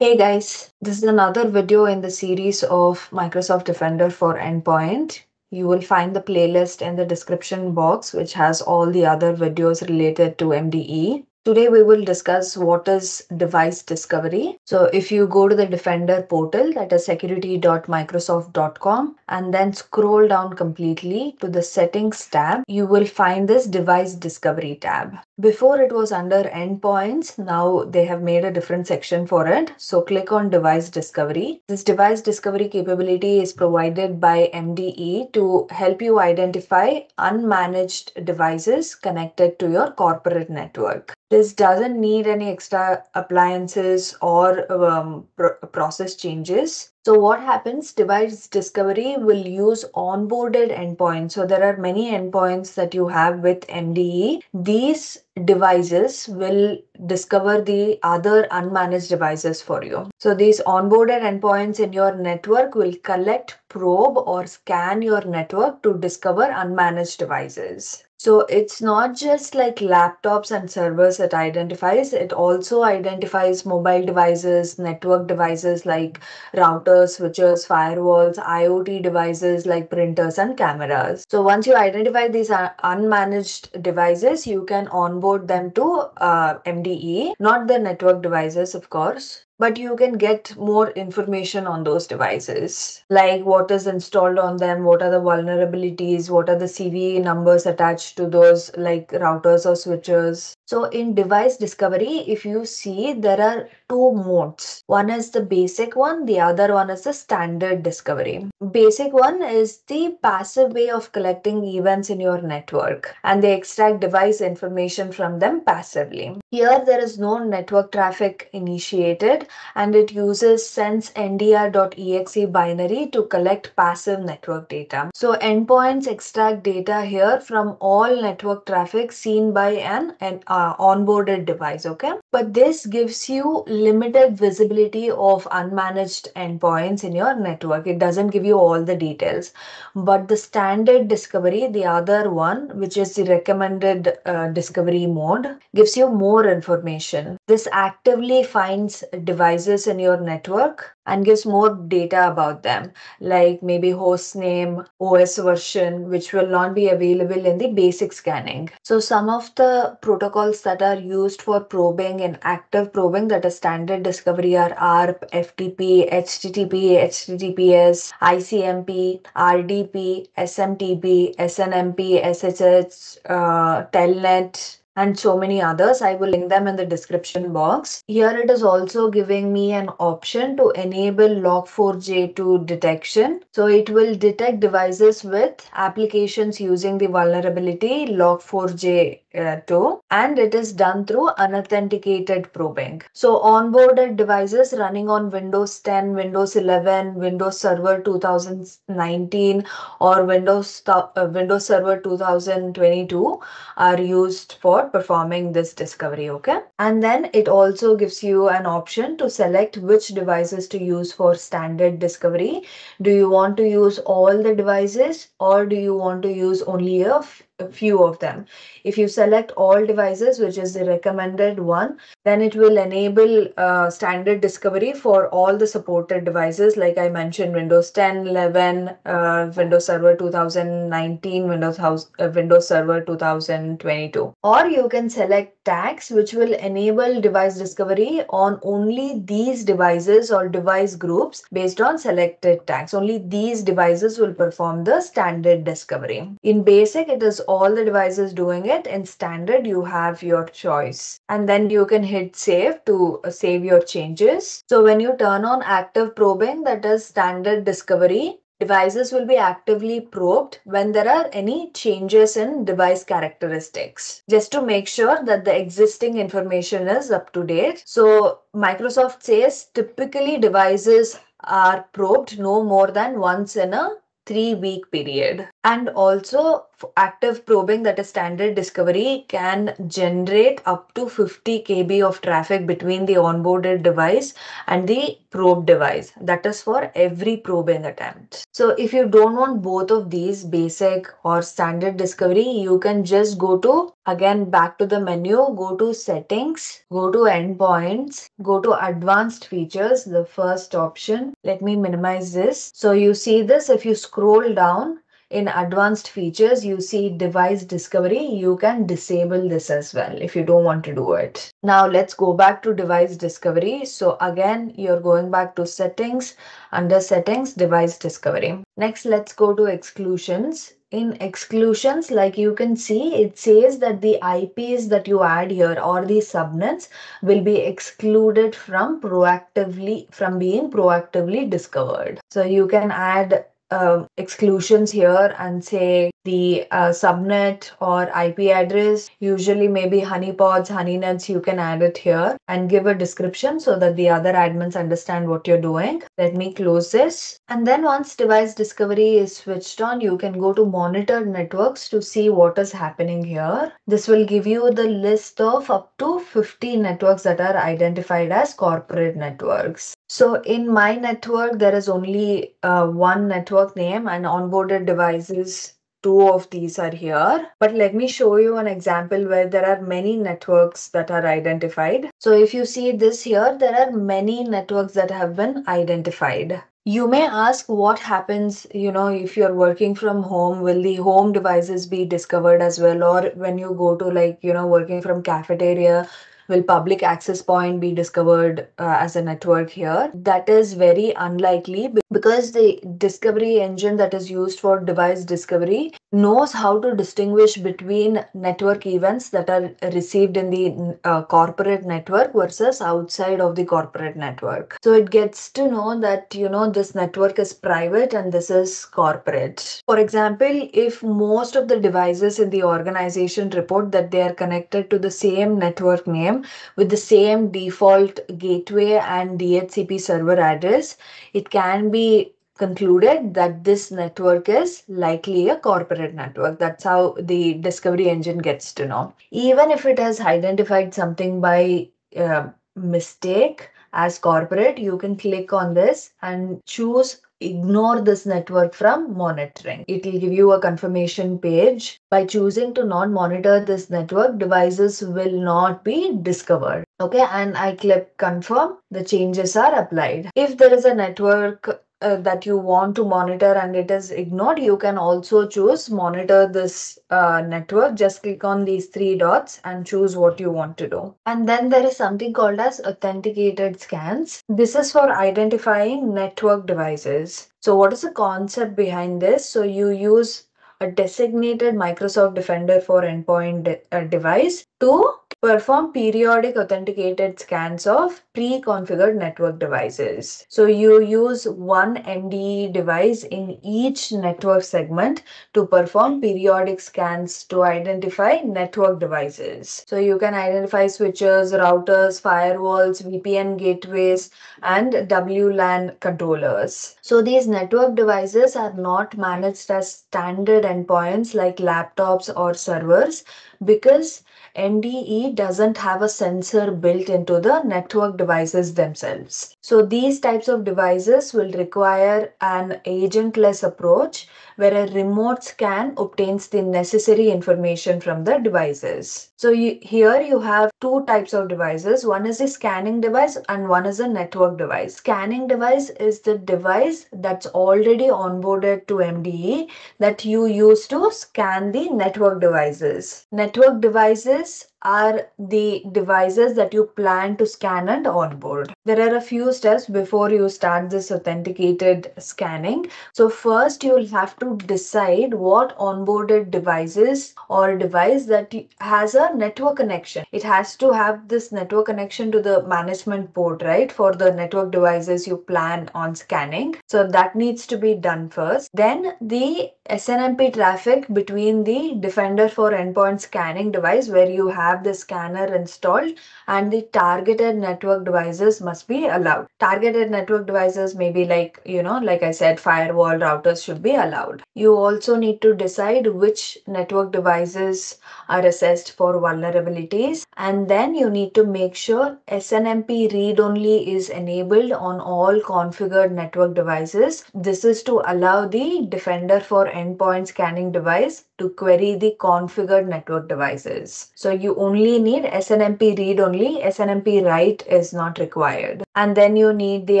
Hey guys, this is another video in the series of Microsoft Defender for Endpoint. You will find the playlist in the description box, which has all the other videos related to MDE. Today we will discuss what is device discovery. So if you go to the Defender portal that is security.microsoft.com and then scroll down completely to the settings tab, you will find this device discovery tab. Before it was under endpoints, now they have made a different section for it. So click on device discovery. This device discovery capability is provided by MDE to help you identify unmanaged devices connected to your corporate network. This doesn't need any extra appliances or um, pr process changes. So what happens, device discovery will use onboarded endpoints. So there are many endpoints that you have with MDE. These devices will discover the other unmanaged devices for you. So these onboarded endpoints in your network will collect, probe or scan your network to discover unmanaged devices. So it's not just like laptops and servers it identifies, it also identifies mobile devices, network devices like routers, switches, firewalls, IoT devices like printers and cameras. So once you identify these unmanaged devices, you can onboard them to uh, MDE, not the network devices, of course but you can get more information on those devices. Like what is installed on them what are the vulnerabilities what are the cve numbers attached to those like routers or switches so in device discovery if you see there are two modes. One is the basic one the other one is the standard discovery. Basic one is the passive way of collecting events in your network and they extract device information from them passively. Here there is no network traffic initiated and it uses SenseNdr.exe binary to collect passive network data. So endpoints extract data here from all network traffic seen by an, an uh, onboarded device, okay? But this gives you limited visibility of unmanaged endpoints in your network. It doesn't give you all the details. But the standard discovery, the other one, which is the recommended uh, discovery mode, gives you more information. This actively finds devices in your network and gives more data about them, like maybe host name, OS version, which will not be available in the basic scanning. So some of the protocols that are used for probing and active probing that is standard discovery are ARP, FTP, HTTP, HTTPS, ICMP, RDP, SMTP, SNMP, SSH, uh, Telnet, and so many others. I will link them in the description box. Here it is also giving me an option to enable log4j2 detection. So it will detect devices with applications using the vulnerability log4j uh, to and it is done through unauthenticated probing. So onboarded devices running on Windows 10, Windows 11, Windows Server 2019 or Windows, uh, Windows Server 2022 are used for performing this discovery, okay? And then it also gives you an option to select which devices to use for standard discovery. Do you want to use all the devices or do you want to use only a a few of them. If you select all devices, which is the recommended one, then it will enable uh, standard discovery for all the supported devices. Like I mentioned, Windows 10, 11, uh, Windows Server 2019, Windows House, uh, Windows Server 2022. Or you can select tags, which will enable device discovery on only these devices or device groups based on selected tags. Only these devices will perform the standard discovery. In basic, it is all the devices doing it. In standard, you have your choice. And then you can hit save to uh, save your changes. So when you turn on active probing, that is standard discovery, devices will be actively probed when there are any changes in device characteristics just to make sure that the existing information is up to date so microsoft says typically devices are probed no more than once in a three week period. And also active probing that is standard discovery can generate up to 50 KB of traffic between the onboarded device and the probe device. That is for every probing attempt. So if you don't want both of these basic or standard discovery, you can just go to Again, back to the menu, go to settings, go to endpoints, go to advanced features, the first option. Let me minimize this. So you see this, if you scroll down, in advanced features, you see device discovery. You can disable this as well if you don't want to do it. Now let's go back to device discovery. So again, you're going back to settings, under settings, device discovery. Next, let's go to exclusions in exclusions like you can see it says that the IPs that you add here or the subnets will be excluded from proactively from being proactively discovered so you can add uh, exclusions here and say the uh, subnet or IP address, usually maybe honeypots, honeynets, you can add it here and give a description so that the other admins understand what you're doing. Let me close this. And then once device discovery is switched on, you can go to monitor networks to see what is happening here. This will give you the list of up to 50 networks that are identified as corporate networks. So in my network, there is only uh, one network name and onboarded devices two of these are here. But let me show you an example where there are many networks that are identified. So if you see this here, there are many networks that have been identified. You may ask what happens, you know, if you're working from home, will the home devices be discovered as well? Or when you go to like, you know, working from cafeteria, will public access point be discovered uh, as a network here? That is very unlikely because the discovery engine that is used for device discovery knows how to distinguish between network events that are received in the uh, corporate network versus outside of the corporate network. So it gets to know that, you know, this network is private and this is corporate. For example, if most of the devices in the organization report that they are connected to the same network name, with the same default gateway and DHCP server address, it can be concluded that this network is likely a corporate network. That's how the discovery engine gets to know. Even if it has identified something by uh, mistake as corporate, you can click on this and choose ignore this network from monitoring. It will give you a confirmation page. By choosing to not monitor this network, devices will not be discovered. Okay, and I click confirm, the changes are applied. If there is a network uh, that you want to monitor and it is ignored, you can also choose monitor this uh, network. Just click on these three dots and choose what you want to do. And then there is something called as authenticated scans. This is for identifying network devices. So what is the concept behind this? So you use a designated Microsoft Defender for Endpoint de uh, device to perform periodic authenticated scans of pre-configured network devices. So you use one MDE device in each network segment to perform periodic scans to identify network devices. So you can identify switches, routers, firewalls, VPN gateways, and WLAN controllers. So these network devices are not managed as standard endpoints like laptops or servers because MDE doesn't have a sensor built into the network devices themselves. So these types of devices will require an agentless approach where a remote scan obtains the necessary information from the devices. So you, here you have two types of devices. One is a scanning device and one is a network device. Scanning device is the device that's already onboarded to MDE that you use to scan the network devices. Network devices are the devices that you plan to scan and onboard. There are a few steps before you start this authenticated scanning. So first you'll have to decide what onboarded devices or device that has a network connection. It has to have this network connection to the management port, right? For the network devices you plan on scanning. So that needs to be done first. Then the SNMP traffic between the Defender for endpoint scanning device where you have have the scanner installed and the targeted network devices must be allowed. Targeted network devices may be like, you know, like I said, firewall routers should be allowed. You also need to decide which network devices are assessed for vulnerabilities and then you need to make sure SNMP read-only is enabled on all configured network devices. This is to allow the Defender for Endpoint Scanning device to query the configured network devices. So you only need SNMP read only, SNMP write is not required. And then you need the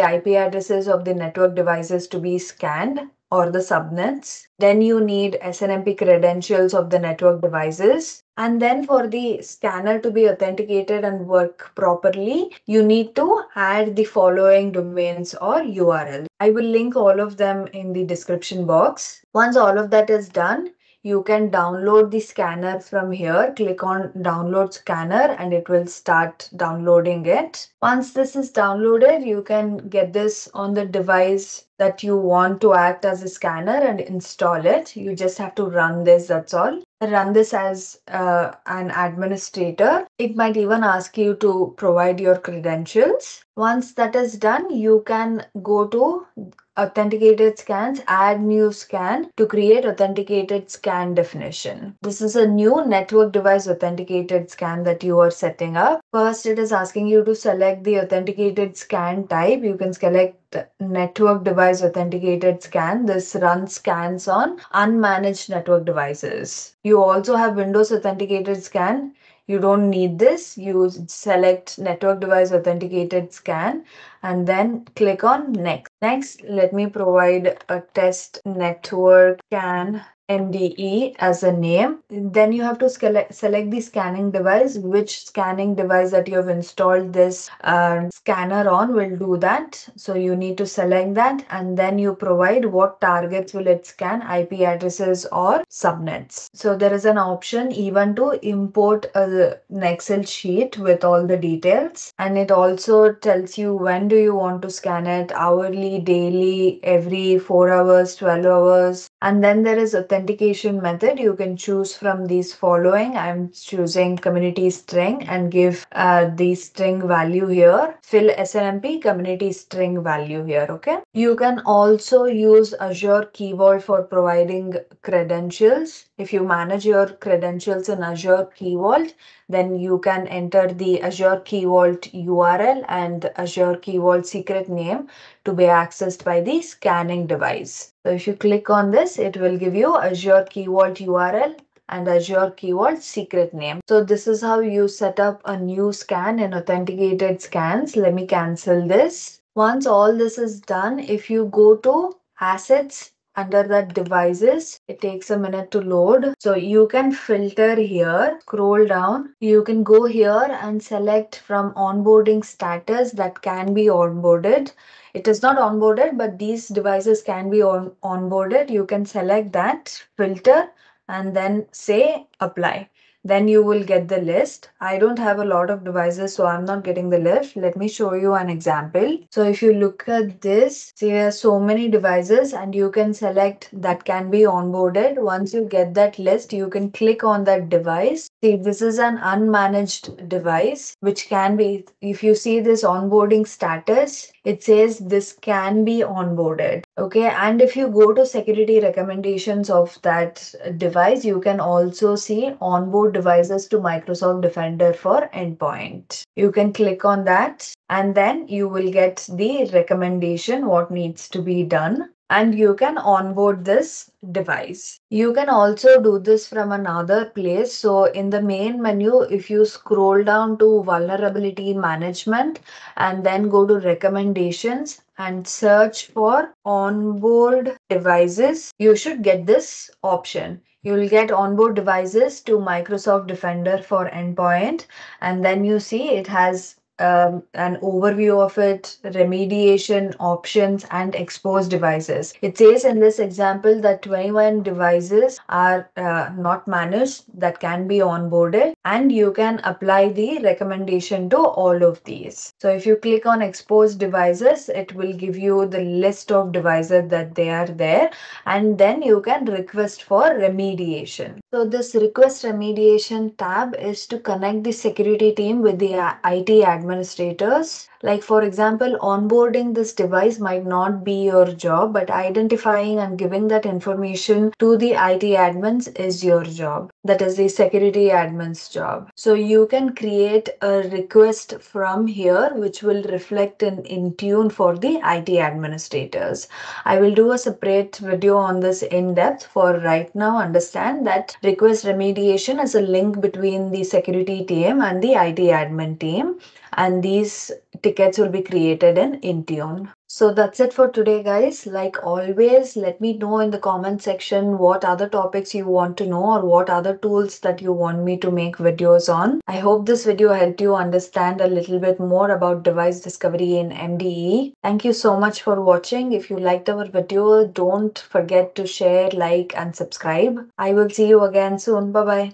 IP addresses of the network devices to be scanned or the subnets. Then you need SNMP credentials of the network devices. And then for the scanner to be authenticated and work properly, you need to add the following domains or URL. I will link all of them in the description box. Once all of that is done, you can download the scanner from here. Click on download scanner and it will start downloading it. Once this is downloaded, you can get this on the device that you want to act as a scanner and install it. You just have to run this, that's all. Run this as uh, an administrator. It might even ask you to provide your credentials. Once that is done, you can go to authenticated scans, add new scan to create authenticated scan definition. This is a new network device authenticated scan that you are setting up. First, it is asking you to select the authenticated scan type. You can select network device authenticated scan. This runs scans on unmanaged network devices. You also have Windows authenticated scan you don't need this you select network device authenticated scan and then click on next next let me provide a test network scan MDE as a name. Then you have to select, select the scanning device, which scanning device that you have installed this uh, scanner on will do that. So you need to select that and then you provide what targets will it scan, IP addresses or subnets. So there is an option even to import a, an Excel sheet with all the details and it also tells you when do you want to scan it, hourly, daily, every 4 hours, 12 hours. And then there is a authentication method, you can choose from these following. I'm choosing community string and give uh, the string value here. Fill SNMP community string value here, okay? You can also use Azure Key Vault for providing credentials. If you manage your credentials in Azure Key Vault, then you can enter the Azure Key Vault URL and Azure Key Vault secret name to be accessed by the scanning device. So if you click on this, it will give you Azure Key Vault URL and Azure Key Vault secret name. So this is how you set up a new scan in authenticated scans. Let me cancel this. Once all this is done, if you go to assets under that devices. It takes a minute to load. So you can filter here scroll down. You can go here and select from onboarding status that can be onboarded. It is not onboarded, but these devices can be on onboarded. You can select that filter and then say apply then you will get the list. I don't have a lot of devices, so I'm not getting the list. Let me show you an example. So if you look at this, see there are so many devices and you can select that can be onboarded. Once you get that list, you can click on that device. See, this is an unmanaged device, which can be, if you see this onboarding status, it says this can be onboarded. Okay, and if you go to security recommendations of that device, you can also see onboard devices to Microsoft Defender for endpoint. You can click on that and then you will get the recommendation what needs to be done and you can onboard this device. You can also do this from another place. So in the main menu, if you scroll down to vulnerability management and then go to recommendations and search for onboard devices, you should get this option. You will get onboard devices to Microsoft Defender for endpoint and then you see it has um, an overview of it, remediation options, and exposed devices. It says in this example that 21 devices are uh, not managed that can be onboarded, and you can apply the recommendation to all of these. So if you click on exposed devices, it will give you the list of devices that they are there, and then you can request for remediation. So this request remediation tab is to connect the security team with the IT administrators. Like for example, onboarding this device might not be your job, but identifying and giving that information to the IT admins is your job. That is the security admin's job. So you can create a request from here, which will reflect in Intune for the IT administrators. I will do a separate video on this in depth for right now. Understand that request remediation is a link between the security team and the IT admin team and these tickets will be created in Intune. So that's it for today, guys. Like always, let me know in the comment section what other topics you want to know or what other tools that you want me to make videos on. I hope this video helped you understand a little bit more about device discovery in MDE. Thank you so much for watching. If you liked our video, don't forget to share, like, and subscribe. I will see you again soon. Bye bye.